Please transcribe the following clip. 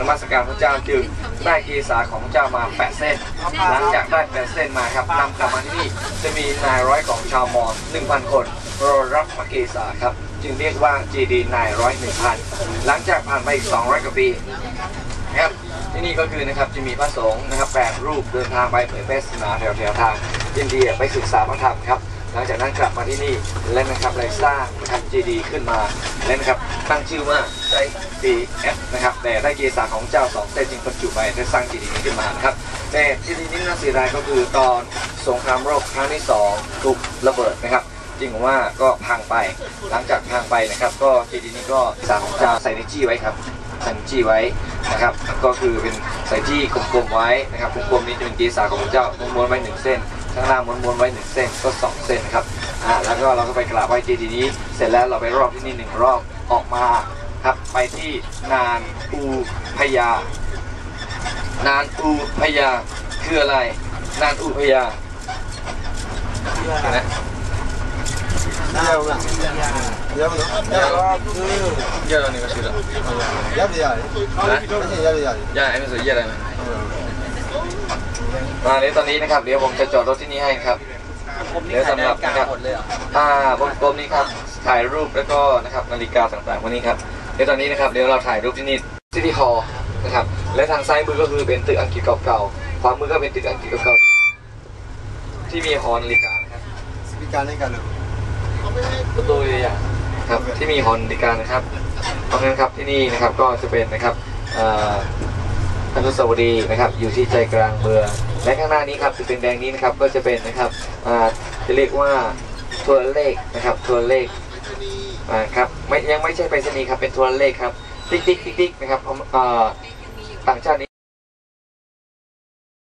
นมัสการพระเจ้าจึงได้เกษาของพระเจ้ามาแปดเส้น หลังจากได้แปดเส้นมาครับนำกลับมาที่นี่จะมีนายร้อยของชาวมอญ1,000คนรอรับพระเกษาครับ จึงเรียกว่าเจดีย์นายร้อยหนึ่งพันหลังจากผ่านไปอีก200กว่าปีนะครับที่นี่ก็คือนะครับจะมีพระสงฆ์นะครับแปดรูปเดินทางไปเผยแพร่ศาสนาแถวๆทางอินเดียไปศึกษาพระธรรมครับห ลังจากนั้นกลับมาที่นี่และนะครับเลยสร้างนะครับเจดีย์ขึ้นมาและนะครับตั้งชื่อว่าไซบีเอฟนะครับแต่ได้เกษาของเจ้าสองเส้นจึงบรรจุไปได้สร้างเจดีย์นี้ขึ้นมานะครับแต่เจดีนี้น่าเสียดายก็คือตอนสงครามโลกครั้งที่สองถูกระเบิดนะครับจริงว่าก็พังไปหลังจากพังไปนะครับ ก็เจดีย์นี้ก็สาของเจ้าใส่ในจี้ไว้ครับส่ในจี้ไว้นะครับ ก็คือเป็นใส่จี้กลมๆไว้นะครับกลมๆนี้จะเป็นเกษาของเจ้าม้วนๆไว้หนึ่งเส้น ข้างล่างม้วนๆไว้หนึ่งเส้นก็สองเส้นนะครับอ่าแล้วก็เราก็ไปกราบไหว้เจดีย์นี้ เสร็จแล้วเราไปรอบที่นี่หนึ่งรอบออกมาครับไปที่นานอูพญานานอูพญาคืออะไร นานอูพญาเห็นไหม Diavolo. Diavolo. Diavolo. เยอะนี่ก็ชื่อละ Diavolo. นะ Sì, diavolo. ย่าไอ้ไม่สวยเยอะอะไรไหม มาเดี๋ยวตอนนี้นะครับเดี๋ยวผมจะจอดรถที่นี่ให้ครับเดี๋ยวสำหรับนะครับอ่าบนกลมนี้ครับถ่ายรูปแล้วก็นะครับนาฬิกาต่างๆพวกนี้ครับเดี๋ยวตอนนี้นะครับเดี๋ยวเราถ่ายรูปที่นี่ซิตี้ฮอลล์นะครับและทางซ้ายมือก็คือเป็นตึกอังกฤษเก่าๆขวามือก็เป็นตึกอังกฤษเก่าๆที่มีหอนาฬิกานะครับ Spiccane in calore. ประตูใหญ่ๆครับที่มีหอนาฬิกานะครับเพราะฉะนั้นครับที่นี่นะครับก็จะเป็นนะครับเอ่ออนุสาวรีย์นะครับอยู่ที่ใจกลางเมือง และข้างหน้านี้ครับสีแดงๆนี้นะครับก็จะเป็นนะครับจะเรียกว่าทัวร์เลขนะครับทัวร์เลขครับไม่ยังไม่ใช่ไปรษณีย์ครับเป็นทัวร์เลขครับติ๊กติ๊กติ๊กนะครับต่างชาตินี้